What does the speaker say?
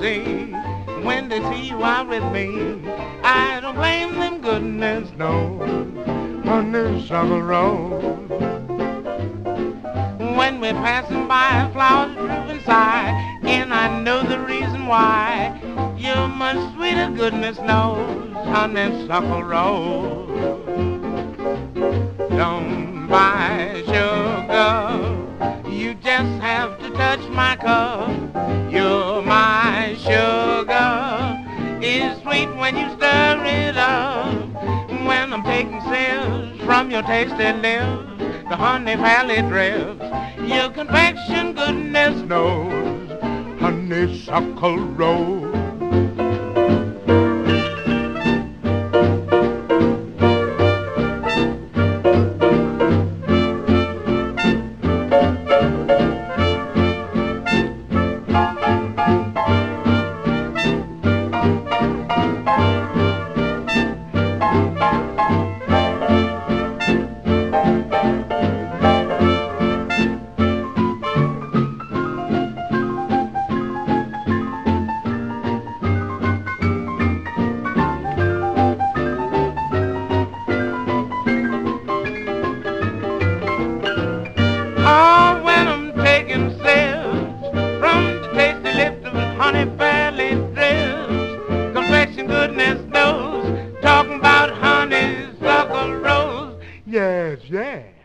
see when they see you out with me. I don't blame them, goodness knows, honeysuckle rose. When we're passing by, flowers droop inside, and I know the reason why. You're much sweeter, goodness knows, honeysuckle rose. Don't touch my cup. You're my sugar, it's sweet when you stir it up. When I'm taking sips from your tasty lips, the honey valley drips. Your confection, goodness knows, honeysuckle rose. Yes, yes.